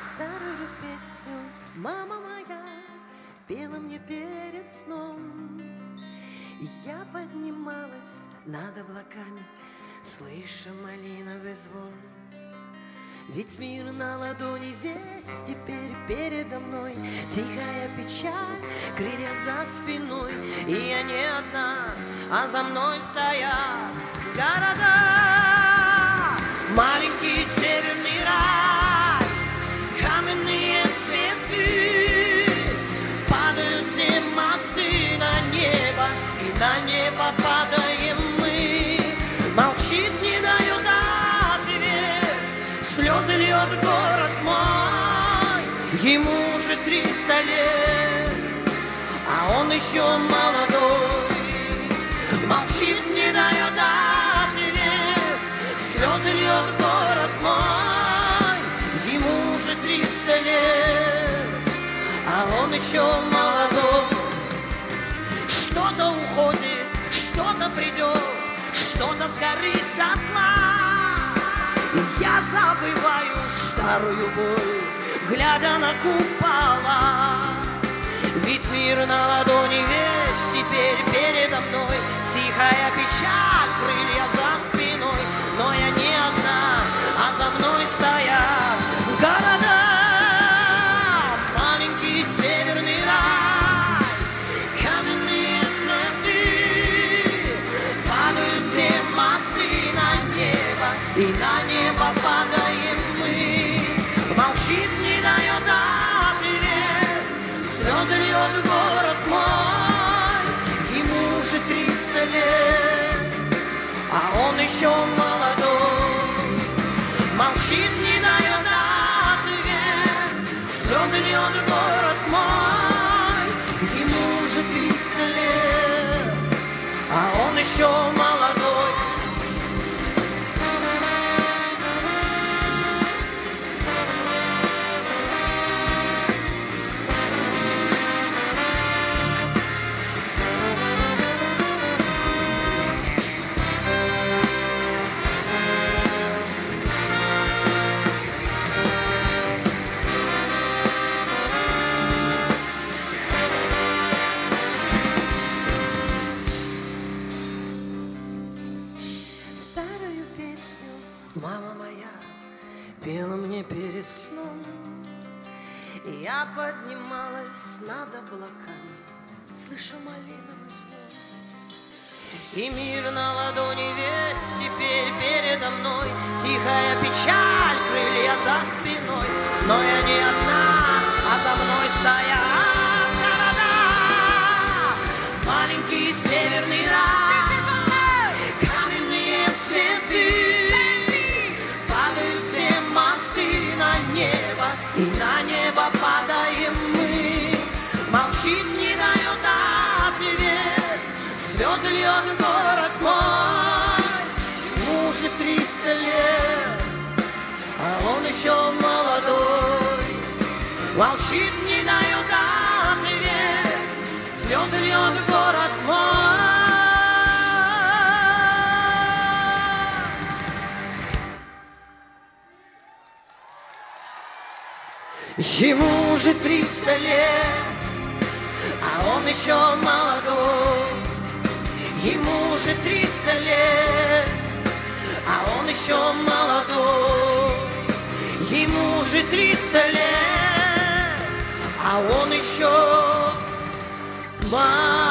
Старую песню мама моя пела мне перед сном. Я поднималась над облаками, слыша малиновый звон. Ведь мир на ладони весь теперь передо мной Тихая печаль, крылья за спиной И я не одна, а за мной стоят города небо падаем мы. Молчит, не дает ответ. Слезы льет город мой. Ему уже триста лет А он еще молодой. Молчит, не дает ответ. Слезы льет город мой. Ему уже триста лет А он еще молодой сгорит дотла. И я забываю старую боль Глядя на купола. Ведь мир на ладони весь теперь передо мной. Тихая печаль, крылья за спиной Но я не И на небо падаем мы. Молчит, не дает ответ. Слезы льет город мой. Ему уже триста лет. А он еще молодой. Молчит, не дает ответ. Слезы льет город мой. Ему уже триста лет. А он еще молодой Старую песню мама моя пела мне перед сном. Я поднималась над облаками, слыша малиновый звон. И мир на ладони весь теперь передо мной Тихая печаль, крылья за спиной Но я не одна, а за мной стоят Слезы льет город мой Ему уже триста лет А он еще молодой Молчит, не дает ответ Слезы льет город мой Ему уже триста лет, а он еще молодой. Ему уже триста лет, а он еще молодой. Ему уже триста лет, а он еще молодой.